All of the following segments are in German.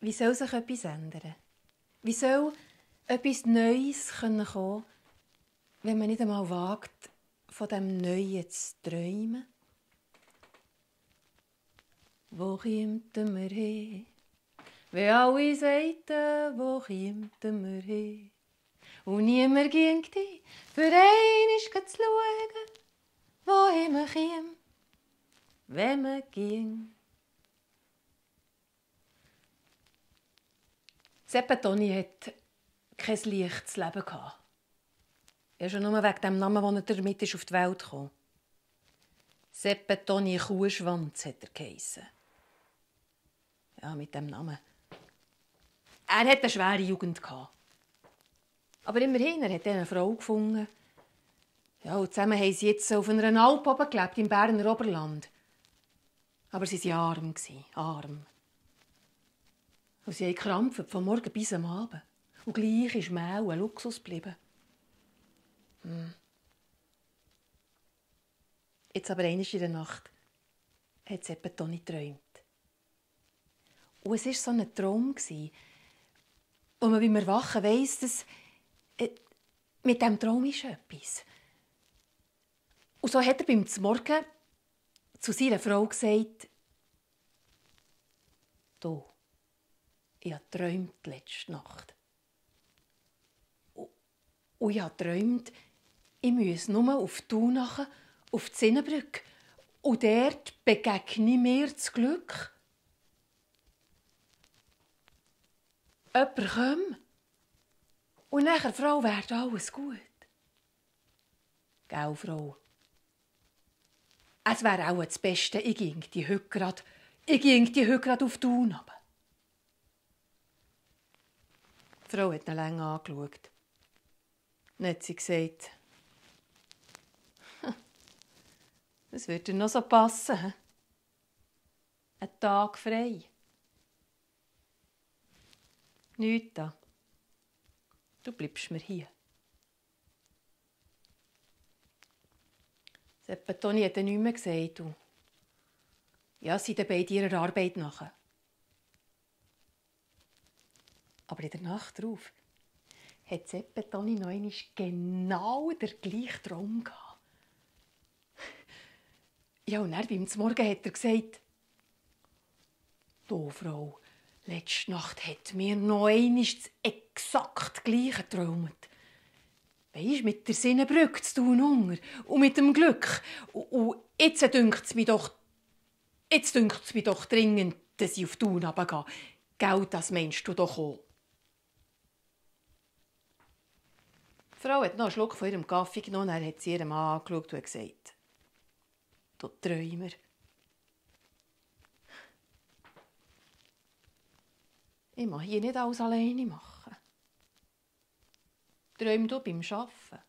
Wie soll sich etwas ändern? Wie soll etwas Neues kommen können, wenn man nicht einmal wagt, von dem Neuen zu träumen? Wo kommt wir hin? Wenn alle sagten, wo kommt wir hin? Und niemand ging die, für einmal zu schauen, wohin man käme, wenn man ging. Seppetoni hat kein leichtes Leben gehabt. Ja, schon nur wegen dem Namen, den er damit auf die Welt kam. Seppetoni Kuhschwanz hat er geheissen. Ja, mit dem Namen. Er hatte eine schwere Jugend. Aber immerhin, er hat eine Frau gefunden. Ja, und zusammen haben sie jetzt auf einer Alp oben gelebt, im Berner Oberland. Aber sie waren arm, arm. Und sie haben gekrampft, von morgen bis am Abend. Und gleich ist Mehl ein Luxus geblieben. Hm. Jetzt aber eines in der Nacht hat Seppe Toni geträumt. Und es war so ein Traum, wo man beim Erwachen weiss, dass äh, mit diesem Traum ist etwas. Und so hat er beim Morgen zu seiner Frau gesagt, «Du, ich habe geträumt letzte Nacht. Und ich habe geträumt, ich müsse nur auf Thun auf die Zinnenbrücke. Und dort begegne ich mir das Glück. Jemand komme. Und nachher, Frau, wird alles gut. Gell, Frau? Es wäre auch das Beste, ich ging die heute grad, ich ging die heute grad auf Thun runter. Die Frau hat ihn lange angeschaut. Dann hat sie gesagt, das würde noch so passen. Ein Tag frei. Nichts da. Du bleibst mir hier. Sepp Toni hat nichts mehr gesagt. ja, sie sind beide ihrer Arbeit nachher. Aber in der Nacht darauf hat Seppe Toni noch genau den gleichen Traum gehabt. Ja, und dann beim Morgen hat er gesagt, «Du, Frau, letzte Nacht hat mir noch einmal das exakt gleiche geträumt. Weisst, mit der Sinnenbrücke zu tun Hunger und mit dem Glück. Und, und jetzt dünkt es mich doch, jetzt dünkt es mich doch dringend, dass ich auf die Thun runtergehe. Gell, das meinst du doch auch. Die Frau hat noch einen Schluck von ihrem Kaffee genommen, dann hat sie ihren Mann angeschaut und gesagt, «Du Träumer!» Ich muss hier nicht alles alleine machen. Träum du beim Arbeiten.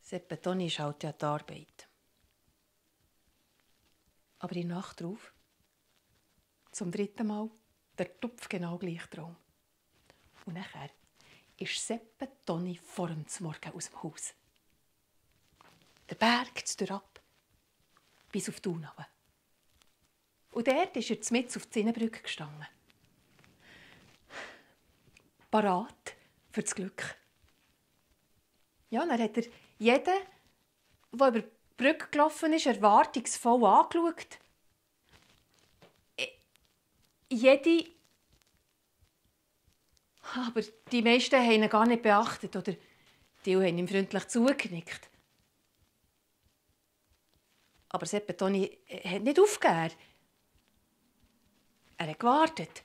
Seppetoni ist halt ja die Arbeit. Aber in der Nacht drauf, zum dritten Mal, der Tupf genau gleich Traum. Und nachher ist Seppe Toni vor dem Morgen aus dem Haus. Der Berg zu ab, bis auf die Unhabe. Und dort ist er mit auf die Zinnenbrücke gestanden. Parat für das Glück. Ja, dann hat er jeden, der über die Brücke gelaufen ist, erwartungsvoll angeschaut. E, jede aber die meisten haben ihn gar nicht beachtet oder die haben ihm freundlich zugenickt. Aber Seppetoni hat nicht aufgehört. Er hat gewartet.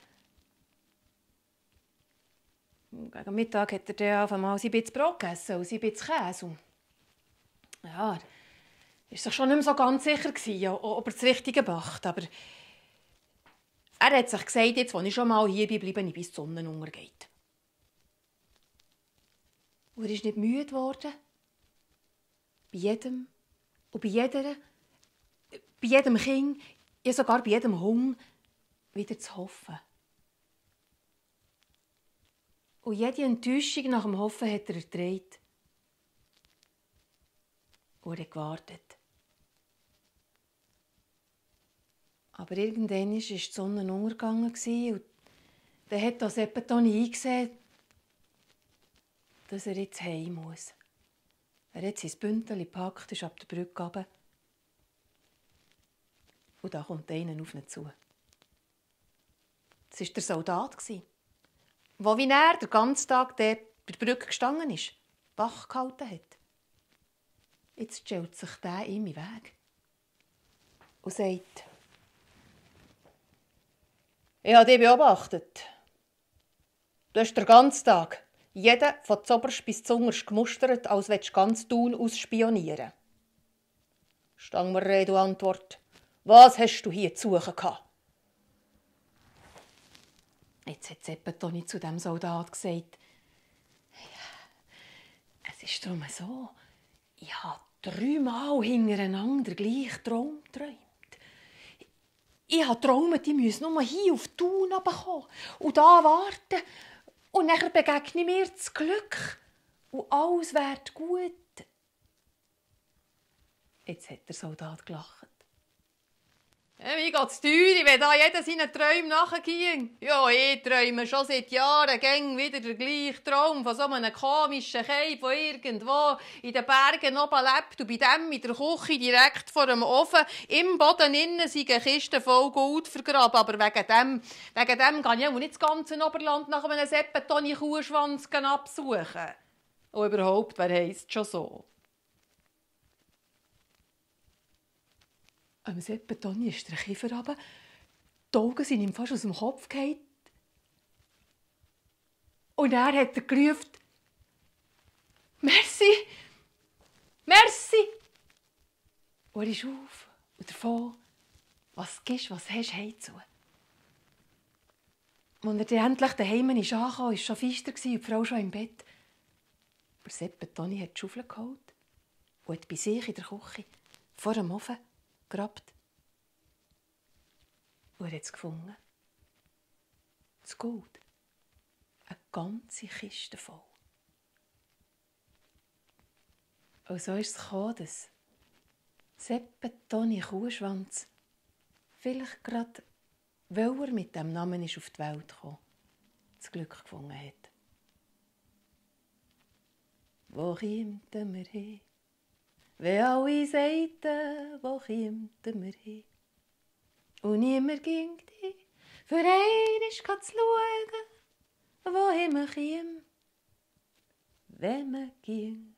Gegen Mittag hat er dann auf einmal sein bisschen Brot gegessen und sein bisschen Käse. Ja, er war sich schon nicht mehr so ganz sicher, ob er das Richtige macht. Aber er hat sich gesagt, jetzt, wo ich schon mal hier bin, bleibe ich, bis die Sonne untergeht. Und er ist nicht müde geworden. Bei jedem und bei jeder, bei jedem Kind, ja sogar bei jedem Hund, wieder zu hoffen. Und jede Enttäuschung nach dem Hoffen hat er erträgt. Und er gewartet. Aber irgendwann war die Sonne untergegangen und dann hat das Toni eingesehen, dass er jetzt heim muss. Er hat sein Bündel gepackt, ist ab der Brücke runter. Und da kommt einer auf ihn zu. Das war der Soldat, der wie er den ganzen Tag bei der Brücke gestanden ist, wach gehalten hat. Jetzt stellt sich der ihm in Weg und sagt, ich habe dich beobachtet. Du hast den ganzen Tag jeden von Zoberst bis Zungerst gemustert, als du ganz Thun ausspionieren. Stang mir Rede und Antwort. Was hast du hier zu suchen gehabt? Jetzt hat Seppetoni zu dem Soldat gesagt, ja, es ist darum so, ich habe dreimal hintereinander den gleichen Traum geträumt. Ich habe geträumt, ich müsse nur hier auf Thun kommen und da warten. Und dann begegne mir das Glück und alles wird gut. Jetzt hat der Soldat gelacht. Ja, mir geht's teuer, wenn da jeder seinen Träumen nachging. Ja, ich träume schon seit Jahren gäng wieder den gleichen Traum von so einem komischen Keib, der irgendwo in den Bergen oben lebt und bei dem in der Küche direkt vor dem Ofen im Boden innen sind Kisten voll Gold vergraben. Aber wegen dem, wegen dem kann ich auch nicht das ganze Oberland nach einem Seppentoni Kuhschwanz absuchen. Und überhaupt, wer heisst schon so? Am Seppentoni ist der Kiefer runter. Die Augen sind ihm fast aus dem Kopf gefallen. Und er hat er gerufen, «Merci! Merci!» Und er ist auf und davon, «Was gibst, was hast du heimzu?» Als er endlich daheim ist angekommen, war es schon feister und die Frau schon im Bett. Aber Seppentoni hat die Schaufel geholt und hat bei sich in der Küche vor dem Ofen gegrabt. Und er hat es gefunden. Das Gold. Eine ganze Kiste voll. Und so ist es gekommen, dass Seppe Toni Kuhschwanz vielleicht gerade, weil er mit dem Namen ist auf die Welt kam, das Glück gefunden hat. Wo kommt wir hin? Wenn alle sagten, wo kämen wir hin? Und niemand ging dich für einmal zu schauen, wohin wir kämen, wenn man ging.